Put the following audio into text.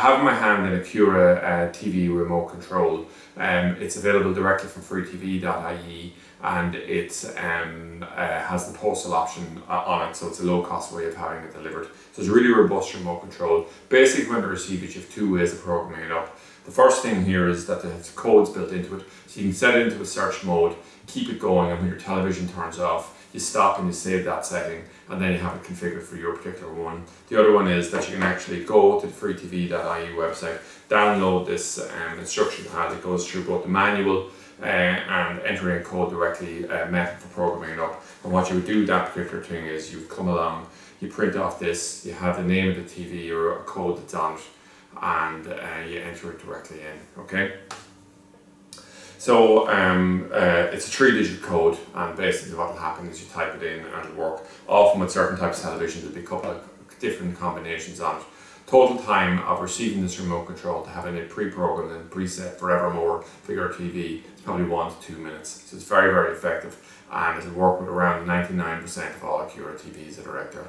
have in my hand an Akura uh, TV remote control. Um, it's available directly from freetv.ie and it um, uh, has the postal option uh, on it, so it's a low cost way of having it delivered. So it's a really robust remote control. Basically, when you receive it, you have two ways of programming it up. The first thing here is that there's codes built into it, so you can set it into a search mode, keep it going, and when your television turns off, you stop and you save that setting, and then you have it configured for your particular one. The other one is that you can actually go to the freetv.ie website, download this um, instruction pad that goes through both the manual uh, and entering code directly uh, method for programming it up. And what you would do that particular thing is you come along, you print off this, you have the name of the TV or a code that's on it, and uh, you enter it directly in, okay? So um, uh, it's a three digit code and basically what will happen is you type it in and it'll work. Often with certain types of televisions there'll be a couple of different combinations on it. Total time of receiving this remote control to having it pre-programmed and preset forevermore for your TV is probably one to two minutes. So it's very, very effective and it'll work with around 99% of all Akura TVs that are out there.